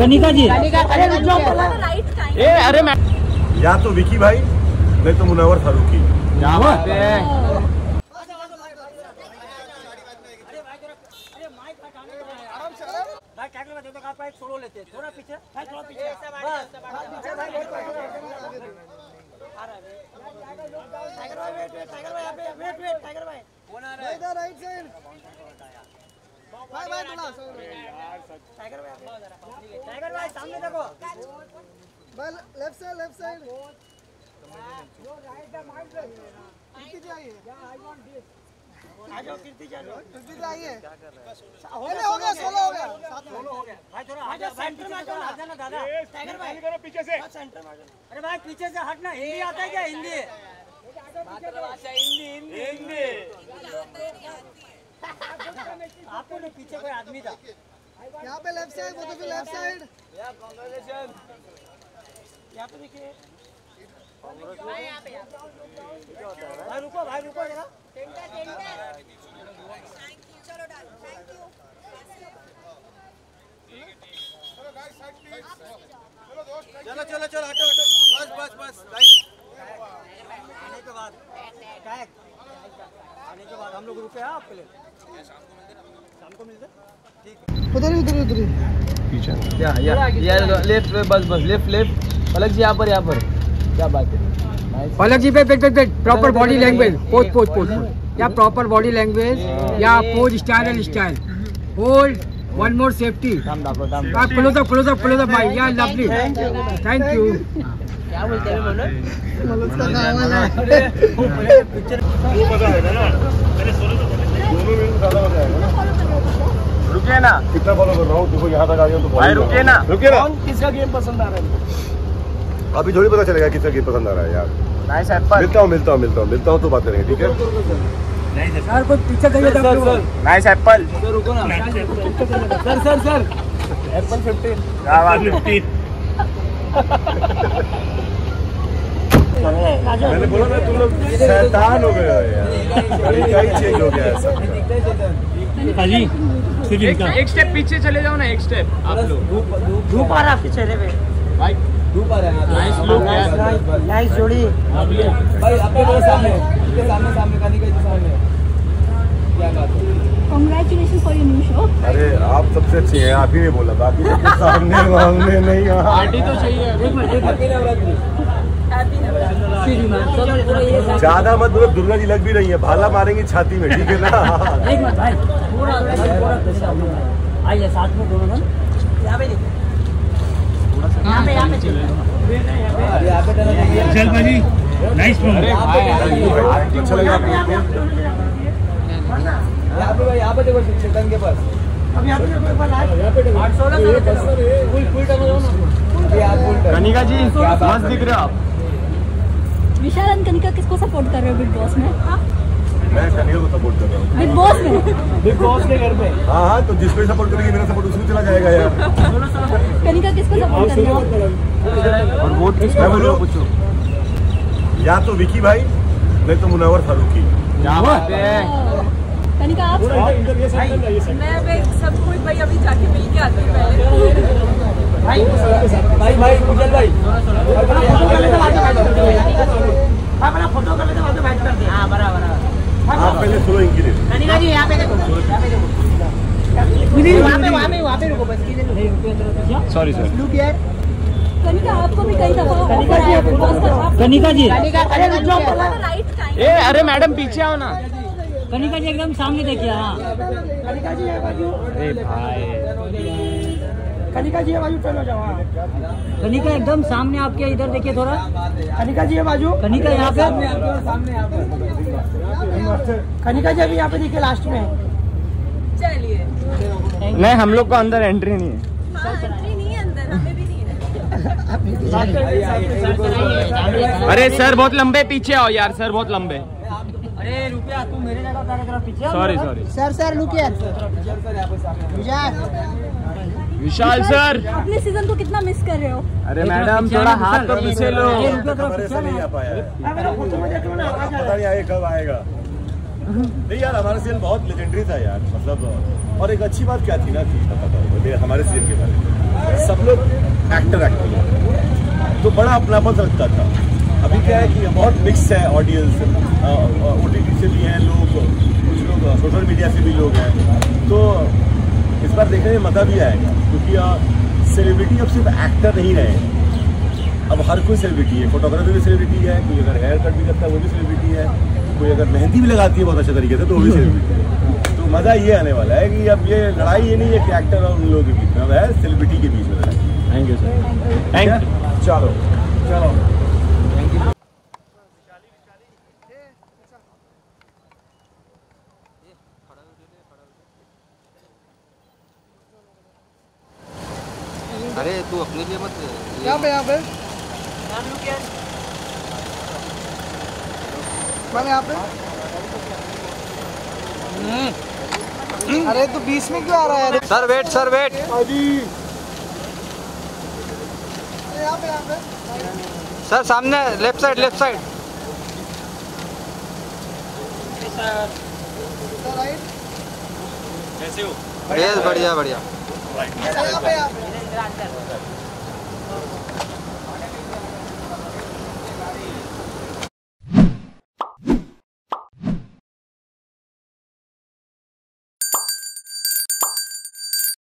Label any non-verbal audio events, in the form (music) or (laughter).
कनिका जी। ए अरे मैं या तो विकी भाई नहीं तो मुनवर फारूकी। क्या बात भाई टैकल में देखो आप एक सोलो लेते थोड़ा पीछे थोड़ा पीछे बस पीछे भाई वेट आ रहा है टाइगर भाई वेट वेट टाइगर भाई यहाँ पे वेट वेट टाइगर भाई कौन आ रहा है इधर राइट साइड भाई भाई थोड़ा टाइगर भाई टाइगर भाई सामने देखो भाई लेफ़्ट साइड लेफ़्ट साइड जो राइट है माइंड कीर्ति जाइए आई वांट दिस आ जाओ कीर्ति जाओ कीर्ति जाइए हो अरे हो गया सोलो हो गया साथ में सोलो हो गया भाई थोड़ा आ जाओ सेंटर में आ जाओ आ जाना दादा टाइगर भाई करो पीछे से सेंटर में आ जाओ अरे भाई पीछे से हटना हिंदी आता है क्या हिंदी हिंदी हिंदी हिंदी आपको पीछे कोई आदमी था यहाँ पे लेफ़्ट साइड वो तो लेफ़्ट साइड यहाँ पे देखिए भाई रुको भाई रुको जरा। चलो डाल थैंक यू चलो चलो चलो हटो हटो। बस बस बस गाइस आने के बाद। आने के बाद। हम लोग रुके हैं आपके लिए? उधर उधर उधर ही। या या। या लेफ़्ट बस बस लेफ़्ट लेफ़्ट पलक जी यहाँ पर यहाँ पर। क्या बात है। पलक जी पे wait wait wait proper body language pose pose pose या प्रॉपर बॉडी लैंग्वेज या pose style and style hold one more safety दाम दाखव दाम close up close up close up भाई या लवली थैंक यू क्या बोलते हैं बोलो मनोज का नाम है वो मज़ा आएगा ना दोनों में ज़्यादा मज़ा आएगा ना रुके ना कितना फॉलो कर रहा हूँ? देखो यहाँ तक आ गया तो भाई रुके ना रुके ना किसका गेम पसंद आ रहा है? अभी थोड़ी पता चलेगा किसका गीत पसंद आ रहा है यार। मिलता हूँ मिलता हूँ मिलता हूँ मिलता हूँ तो बात करेंगे ठीक है? सर कोई पीछे करिए तो आप नाइस एप्पल रुको ना। Sir sir sir. एप्पल 15 क्या बात है? (laughs) मैंने बोला ना तुम लोग शैतान हो गए हो यार। चेंज हो गया है सबका एक, एक स्टेप पीछे चले जाओ ना एक स्टेप आप लोग। धूप आ रहा आपके चेहरे पे भाई धूप आ रहा है नाइस लुक नाइस जोड़ी भाई आपके सामने सामने सामने के सामने क्या बात है. अरे आप सबसे अच्छे हैं आप ही ने बोला बाकी सबके सामने मामले नहीं पार्टी तो चाहिए एक मिनट एक मिनट ज़्यादा मत बोलो दुर्गा जी लग भी रही है। भाला मारेंगी छाती में ठीक है ना। आइए साथ में दोनों पे पे यहाँ पे चलिए यहाँ पे चलो। चल भाजी। नाइस अरे भाई अच्छा लगा आपको। यहाँ पे यहाँ पे देखो चेतन के पास। अब यहाँ पे देखो एक बार लाइट आठ सौ फुल फुल टर्न हो ना कनिका जी मस्त दिख रहे हो आप। विशाल एंड कनिका किसको सपोर्ट कर रहे हो बिग बॉस में मैं को सपोर्ट कर रहा हूँ बिग बॉस में बिग बॉस के घर पे हाँ हाँ तो जिसको सपोर्ट करेगी मेरा सपोर्ट उसमें चला जाएगा यार कनिका किसको सपोर्ट कर रहे हो और वोट किसको मैं बोलूँ? पूछो या तो विकी भाई नहीं तो मुनवर फारूकी क्या बात है कनिका आप मैं सब कोई भाई अभी जाके मिल के आती हूँ पहले भाई भाई भाई फ़ोटो कर लेते वहाँ बैठ कर दिया हाँ बराबर आप पहले सुनो इनकी रेट कनिका जी यहाँ पे देखो यहाँ पे देखो वहाँ पे वहाँ पे वहाँ पे रुको बस किधर सॉरी सर कनिका आपको भी कई दफ़ा कनिका जी अरे रुक जाओ पहले। राइट टाइम ए अरे मैडम पीछे आओ ना। कनिका जी एकदम सामने देखिए हाँ। कनिका जी बाजू। अरे भाई। कनिका जी है बाजू चलो जाओ हाँ। कनिका एकदम सामने आपके इधर देखिए थोड़ा। कनिका जी है बाजू। कनिका यहाँ पे। कनिका जी अभी यहाँ पे देखिए लास्ट में। चलिए। नहीं हम लोग को अंदर एंट्री नहीं है। अरे सर बहुत लंबे पीछे आओ यार सर बहुत लंबे। अरे रुपया तू मेरे जगह पीछे sorry sorry sir sir look Vijay Vishal. Sir. अपने सीज़न को कितना मिस कर रहे हो? अरे मैडम थोड़ा हाथ तो पीछे लो। नहीं है? पता नहीं आए कब आएगा। नहीं यार हमारा सीज़न बहुत लेजेंडरी था यार मतलब और एक अच्छी बात क्या थी ना कि मैं हमारे सीज़न के बारे में। सब लोग एक्टर एक्टर तो बड़ा अपनापन लगता था। अभी क्या है कि बहुत मिक्स है ऑडियंस ओ टी से भी हैं लोग, कुछ लोग सोशल मीडिया से भी लोग हैं। तो इस बार देखने में मज़ा भी आएगा, क्योंकि सेलिब्रिटी अब सिर्फ़ एक्टर नहीं रहे अब हर कोई सेलिब्रिटी है। फोटोग्राफी भी सेलिब्रिटी है, कोई अगर हेयर कट भी करता है, वो भी सेलिब्रिटी है। कोई अगर मेहंदी भी लगाती है, बहुत अच्छे तरीके से तो वो भी सेलिब्रिटी है। तो मज़ा ये आने वाला है कि अब ये लड़ाई ये नहीं है कि एक्टर और उन लोगों के बीच में, अब है सेलिब्रिटी के बीच में। लड़ाई thank you sir thank you चलो चलो अरे तू अपने लिए मत यहाँ पे यहाँ पे मैंने यहाँ पे। अरे तू बीच में क्यों आ रहा है? अरे sir wait sir wait. Sir सामने लेफ़्ट साइड लेफ़्ट साइड कैसे हो? बढ़िया बढ़िया बढ़िया। पे पे